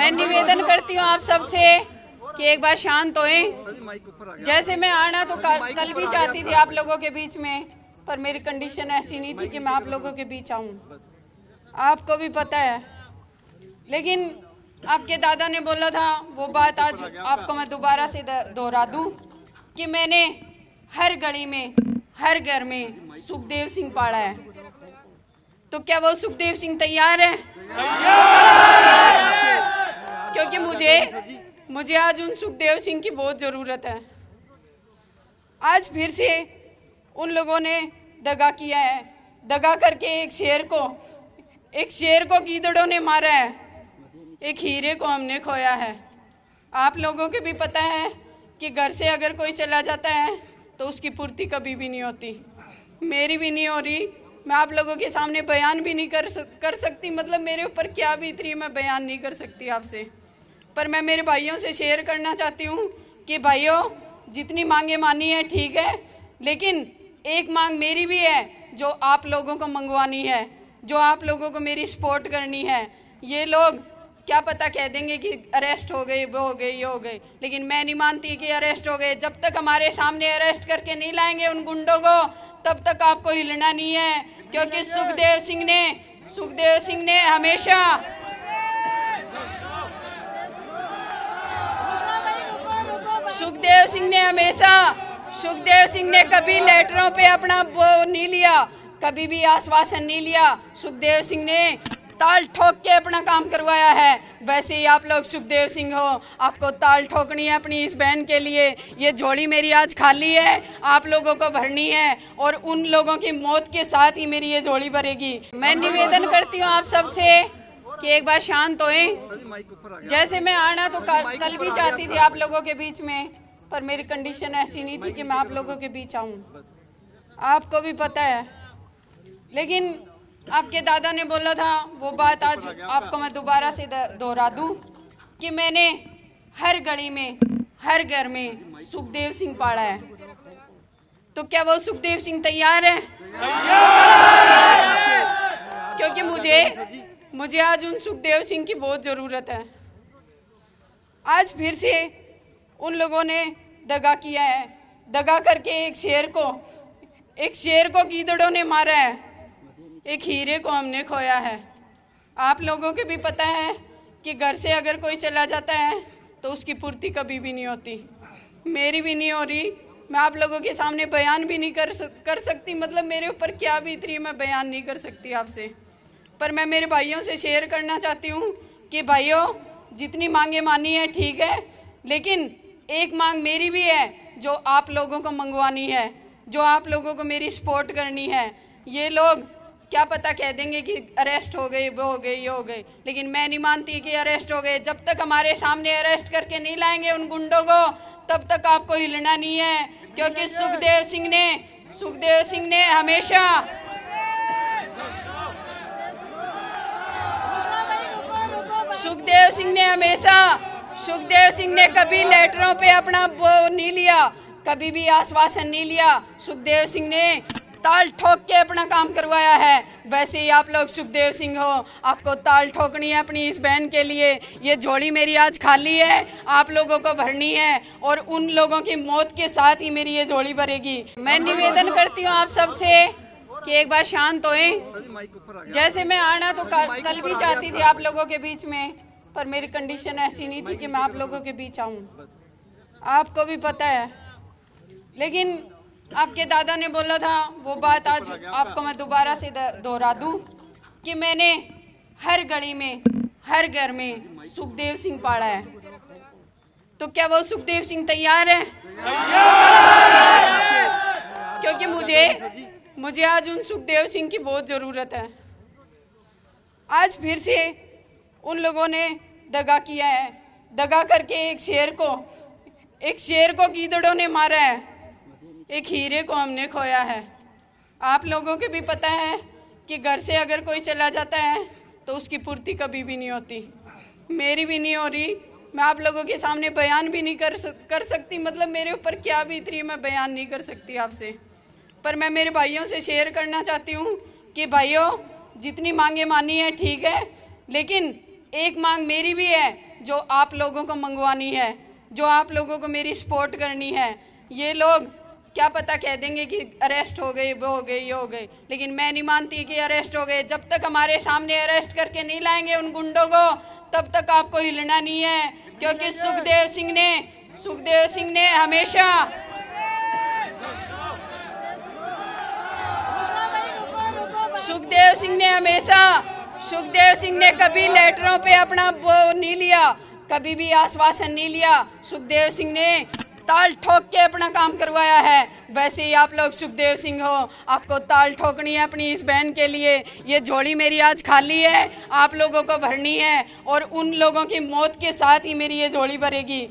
मैं निवेदन करती हूँ आप सबसे कि एक बार शांत होए। जैसे मैं आना तो कल, भी चाहती थी आप लोगों के बीच में पर मेरी कंडीशन ऐसी नहीं थी कि मैं आप लोगों के बीच आऊँ। आपको भी पता है। लेकिन आपके दादा ने बोला था वो बात आज आपको मैं दोबारा से दोहरा दूँ कि मैंने हर गली में हर घर में सुखदेव सिंह पाड़ा है। तो क्या वो सुखदेव सिंह तैयार है क्योंकि मुझे मुझे आज उन सुखदेव सिंह की बहुत ज़रूरत है। आज फिर से उन लोगों ने दगा किया है। दगा करके एक शेर को एक शेर को गीदड़ों ने मारा है। एक हीरे को हमने खोया है। आप लोगों के भी पता है कि घर से अगर कोई चला जाता है तो उसकी पूर्ति कभी भी नहीं होती। मेरी भी नहीं हो रही। मैं आप लोगों के सामने बयान भी नहीं कर सक, कर सकती। मतलब मेरे ऊपर क्या बीत रही है मैं बयान नहीं कर सकती आपसे। पर मैं मेरे भाइयों से शेयर करना चाहती हूँ कि भाइयों, जितनी मांगे मानी है, ठीक है, लेकिन एक मांग मेरी भी है, जो आप लोगों को मंगवानी है, जो आप लोगों को मेरी सपोर्ट करनी है। ये लोग क्या पता कह देंगे कि अरेस्ट हो गए वो हो गए ये हो गए लेकिन मैं नहीं मानती कि अरेस्ट हो गए। जब तक हमारे सामने अरेस्ट करके नहीं लाएँगे उन गुंडों को, तब तक आपको हिलना नहीं है। क्योंकि सुखदेव सिंह ने, सुखदेव सिंह ने हमेशा सुखदेव सिंह ने हमेशा सुखदेव सिंह ने कभी लेटरों पे अपना वो नहीं लिया कभी भी आश्वासन नहीं लिया। सुखदेव सिंह ने ताल ठोक के अपना काम करवाया है। वैसे ही आप लोग सुखदेव सिंह हो आपको ताल ठोकनी है अपनी इस बहन के लिए। ये झोली मेरी आज खाली है आप लोगों को भरनी है और उन लोगों की मौत के साथ ही मेरी ये झोली भरेगी। मैं निवेदन करती हूँ आप सबसे कि एक बार शांत होए। जैसे मैं आना तो कल, भी चाहती थी आप लोगों के बीच में। पर मेरी कंडीशन ऐसी नहीं थी कि मैं आप लोगों के बीच आऊँ। आपको भी पता है। लेकिन आपके दादा ने बोला था, वो बात आज आपको मैं दोबारा से दोहरा दूँ कि मैंने हर गली में, हर घर में सुखदेव सिंह पाड़ा है। तो क्या वो सुखदेव सिंह तैयार है? क्योंकि मुझे मुझे आज उन सुखदेव सिंह की बहुत ज़रूरत है। आज फिर से उन लोगों ने दगा किया है। दगा करके एक शेर को एक शेर को गीदड़ों ने मारा है। एक हीरे को हमने खोया है। आप लोगों के भी पता है कि घर से अगर कोई चला जाता है तो उसकी पूर्ति कभी भी नहीं होती। मेरी भी नहीं हो रही। मैं आप लोगों के सामने बयान भी नहीं कर सक, कर सकती। मतलब मेरे ऊपर क्या बीत रही है मैं बयान नहीं कर सकती आपसे। पर मैं मेरे भाइयों से शेयर करना चाहती हूँ कि भाइयों जितनी मांगे मानी है ठीक है। लेकिन एक मांग मेरी भी है, जो आप लोगों को मंगवानी है, जो आप लोगों को मेरी सपोर्ट करनी है। ये लोग क्या पता कह देंगे कि अरेस्ट हो गए वो हो गए ये हो गए लेकिन मैं नहीं मानती कि अरेस्ट हो गए। जब तक हमारे सामने अरेस्ट करके नहीं लाएँगे उन गुंडों को, तब तक आपको हिलना नहीं है। क्योंकि सुखदेव सिंह ने, सुखदेव सिंह ने हमेशा सुखदेव सिंह ने हमेशा सुखदेव सिंह ने कभी लेटरों पे अपना वो नहीं लिया कभी भी आश्वासन नहीं लिया। सुखदेव सिंह ने ताल ठोक के अपना काम करवाया है। वैसे ही आप लोग सुखदेव सिंह हो आपको ताल ठोकनी है अपनी इस बहन के लिए। ये झोली मेरी आज खाली है आप लोगों को भरनी है और उन लोगों की मौत के साथ ही मेरी ये झोली भरेगी। मैं निवेदन करती हूँ आप सबसे कि एक बार शांत होए। जैसे मैं आना तो कल, भी चाहती थी आप लोगों के बीच में। पर मेरी कंडीशन ऐसी नहीं थी कि मैं आप लोगों के बीच आऊँ। आपको भी पता है। लेकिन आपके दादा ने बोला था, वो बात आज आपको मैं दोबारा से दोहरा दूँ कि मैंने हर गली में, हर घर में सुखदेव सिंह पाड़ा है। तो क्या वो सुखदेव सिंह तैयार है? क्योंकि मुझे मुझे आज उन सुखदेव सिंह की बहुत ज़रूरत है। आज फिर से उन लोगों ने दगा किया है। दगा करके एक शेर को एक शेर को गीदड़ों ने मारा है। एक हीरे को हमने खोया है। आप लोगों के भी पता है कि घर से अगर कोई चला जाता है तो उसकी पूर्ति कभी भी नहीं होती। मेरी भी नहीं हो रही। मैं आप लोगों के सामने बयान भी नहीं कर सक, कर सकती। मतलब मेरे ऊपर क्या बीत रही है मैं बयान नहीं कर सकती आपसे। पर मैं मेरे भाइयों से शेयर करना चाहती हूँ कि भाइयों जितनी मांगे मानी है ठीक है। लेकिन एक मांग मेरी भी है, जो आप लोगों को मंगवानी है, जो आप लोगों को मेरी सपोर्ट करनी है। ये लोग क्या पता कह देंगे कि अरेस्ट हो गए वो हो गई, ये हो गई। लेकिन मैं नहीं मानती कि अरेस्ट हो गए। जब तक हमारे सामने अरेस्ट करके नहीं लाएँगे उन गुंडों को, तब तक आपको हिलना नहीं है। क्योंकि सुखदेव सिंह ने, सुखदेव सिंह ने हमेशा सुखदेव सिंह ने हमेशा सुखदेव सिंह ने कभी लेटरों पे अपना वो नहीं लिया, कभी भी आश्वासन नहीं लिया। सुखदेव सिंह ने ताल ठोक के अपना काम करवाया है। वैसे ही आप लोग सुखदेव सिंह हो, आपको ताल ठोकनी है अपनी इस बहन के लिए। ये झोली मेरी आज खाली है, आप लोगों को भरनी है और उन लोगों की मौत के साथ ही मेरी ये झोली भरेगी।